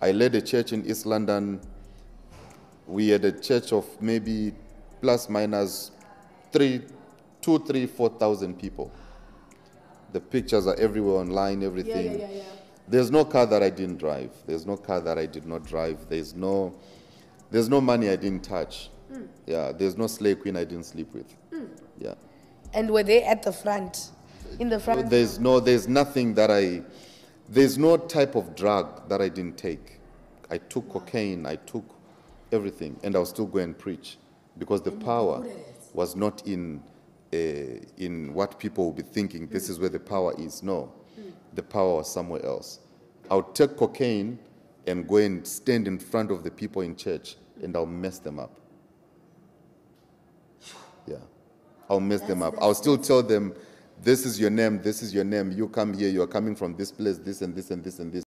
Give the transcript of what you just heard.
I led a church in East London. We had a church of maybe plus minus three, two, three, four thousand people. The pictures are everywhere online, everything. yeah, yeah. There's no car that I didn't drive. There's no car that I did not drive. There's no, there's no money I didn't touch. Hmm. Yeah, there's no slave queen I didn't sleep with. Hmm. Yeah. And were they at the front? In the front? There's no, there's nothing that I, there's no type of drug that I didn't take. I took cocaine, I took everything, and I'll still go and preach because the power was not in, uh, in what people will be thinking. This is where the power is. No, the power was somewhere else. I'll take cocaine and go and stand in front of the people in church, and I'll mess them up. Yeah. I'll mess them up. I'll still tell them, this is your name, this is your name. You come here, you're coming from this place, this and this and this and this.